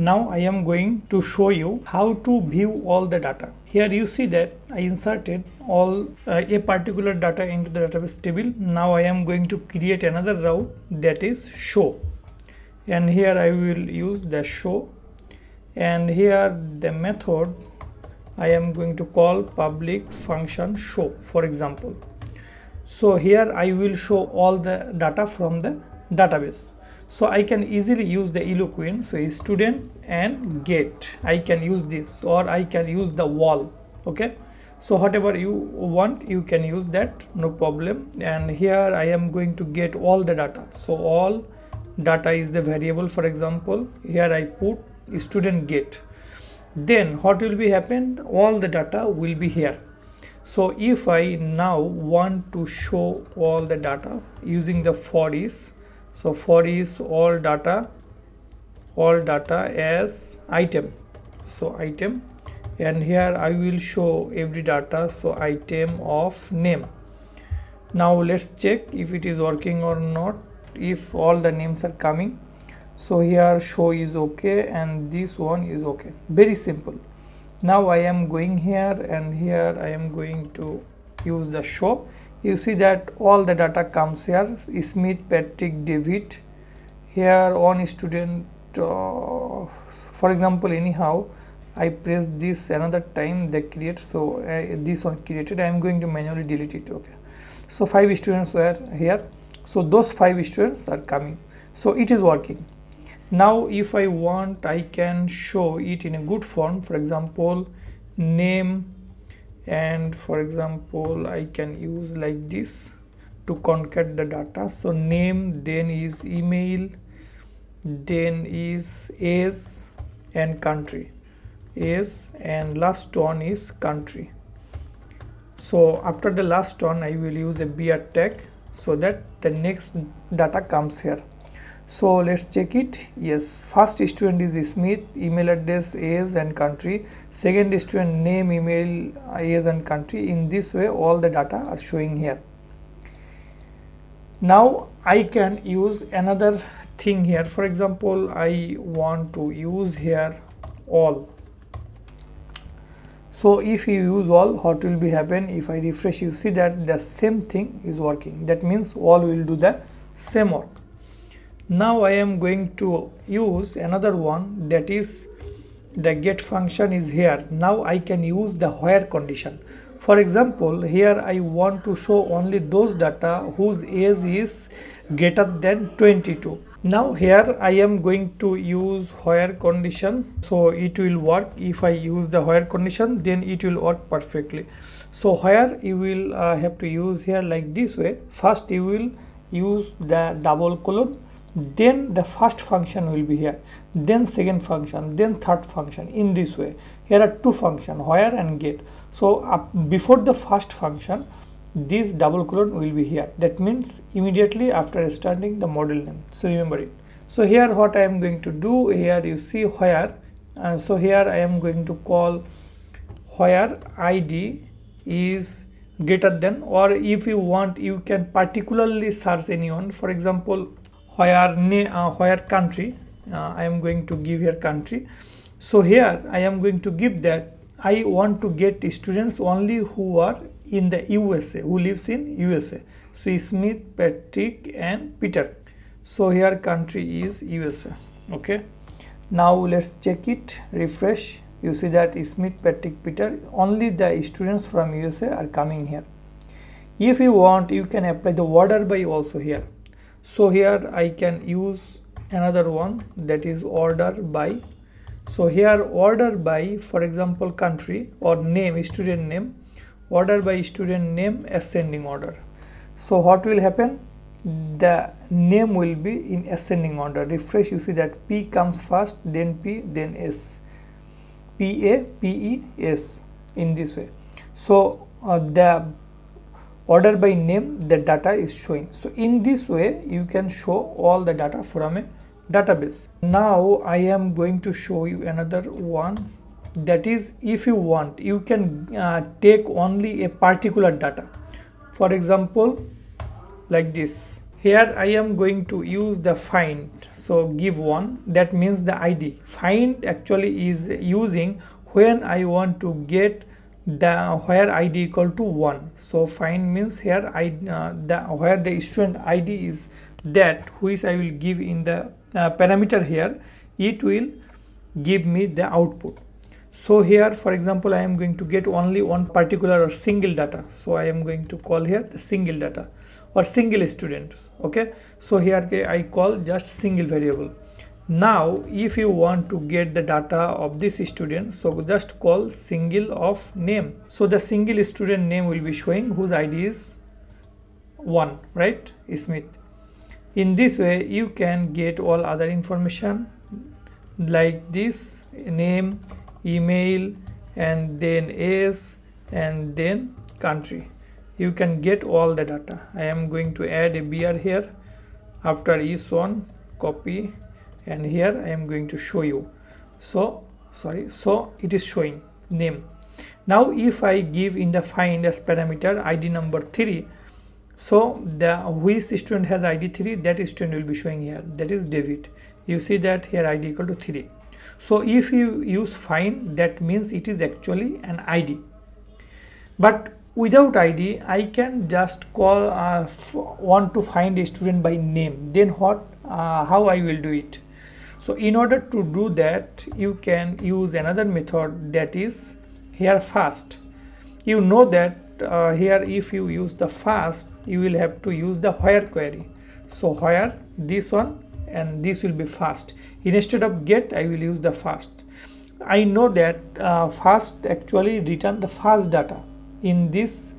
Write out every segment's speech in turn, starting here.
now I am going to show you how to view all the data. Here you see that I inserted all uh, a particular data into the database table. Now I am going to create another route that is show. And here I will use the show. And here the method I am going to call public function show for example. So here I will show all the data from the database so I can easily use the eloquent so student and get. I can use this or I can use the wall okay? So whatever you want you can use that no problem. And here I am going to get all the data. So all data is the variable for example. Here I put student get. Then what will be happen all the data will be here. So if I now want to show all the data using the foreach so foreach all data all data as item. So item. And here I will show every data. So item of name. Now let's check if it is working or not. If all the names are coming. So here show is okay and this one is okay. Very simple. Now I am going here and here I am going to use the show you see that all the data comes here. Smith Patrick David. Here one student uh, for example anyhow I press this another time they create so uh, this one created. I am going to manually delete it okay. So five students were here. So those five students are coming. So it is working. Now if I want I can show it in a good form. For example name and for example I can use like this to concat the data. So name then is email then is age and country. Age and last one is country. So after the last one I will use a br tag so that the next data comes here so let's check it. Yes first student is smith email address age and country. Second student name email age and country. In this way all the data are showing here. Now i can use another thing here. For example i want to use here all. So if you use all what will be happen? If i refresh you see that the same thing is working. That means all will do the same work now i am going to use another one that is the get function is here. Now i can use the where condition. For example here i want to show only those data whose age is greater than 22 now here i am going to use where condition. So it will work if i use the where condition then it will work perfectly. So where you will uh, have to use here like this way. First you will use the double colon then the first function will be here. Then second function. Then third function. In this way. Here are two function where and get. So before the first function this double colon will be here. That means immediately after starting the model name. So remember it. So here what i am going to do here you see where and uh, so here i am going to call where id is greater than or if you want you can particularly search anyone. For example where uh, where country uh, i am going to give here country. So here i am going to give that i want to get students only who are in the USA who lives in USA so Smith Patrick and Peter. So here country is USA okay? Now let's check it refresh. You see that Smith Patrick Peter only the students from USA are coming here. If you want you can apply the order by also here so here I can use another one that is order by. So here order by for example country or name student name order by student name ascending order. So what will happen? The name will be in ascending order. Refresh you see that p comes first then p then s. P a p e s in this way. So uh, the order by name the data is showing. So in this way you can show all the data from a database. Now i am going to show you another one. That is if you want you can uh, take only a particular data. For example like this. Here I am going to use the find. So give one. That means the ID find actually is using when I want to get the where id equal to 1 so find means here i uh, the where the student id is that which i will give in the uh, parameter here it will give me the output. So here for example i am going to get only one particular or single data. So i am going to call here the single data or single students okay? So here i call just single variable now if you want to get the data of this student so just call single of name. So the single student name will be showing whose id is 1 right? Smith. In this way you can get all other information like this name email and then s and then country. You can get all the data. I am going to add a br here. After each one copy and here I am going to show you. So sorry so it is showing name. Now if I give in the find as parameter ID number 3 so the which student has ID 3 that student will be showing here. That is David. You see that here ID equal to 3 so if you use find that means it is actually an ID but without id i can just call uh, want to find a student by name. Then what uh, how i will do it so in order to do that you can use another method that is here fast. You know that uh, here if you use the fast you will have to use the where query. So where this one and this will be fast. Instead of get i will use the fast. I know that uh, fast actually return the fast data in this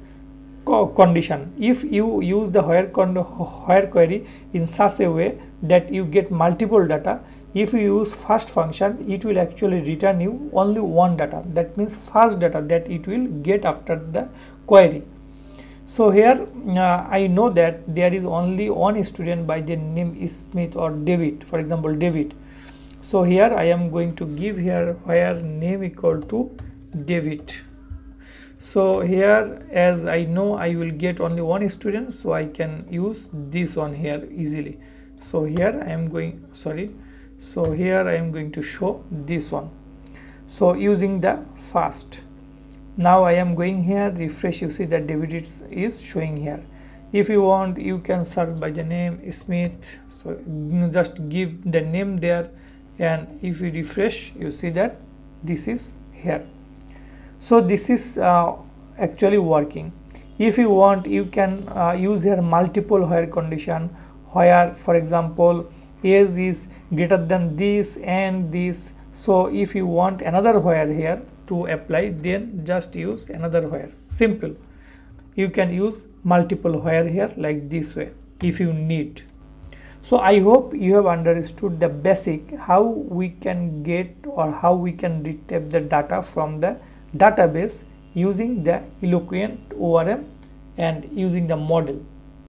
condition. If you use the where, where query in such a way that you get multiple data if you use first function it will actually return you only one data. That means first data that it will get after the query. So here uh, i know that there is only one student by the name smith or david for example david. So here i am going to give here where name equal to david. So here as i know i will get only one student so i can use this one here easily. So here i am going sorry so here I am going to show this one. So using the fast now I am going here. Refresh you see that David is showing here. If you want you can search by the name Smith. So just give the name there. And if you refresh you see that this is here. So this is uh, actually working. If you want you can uh, use here multiple where condition. Where for example age is greater than this and this. So if you want another where here to apply then just use another where simple. You can use multiple where here like this way if you need. So i hope you have understood the basic how we can get or how we can retrieve the data from the database using the eloquent orm and using the model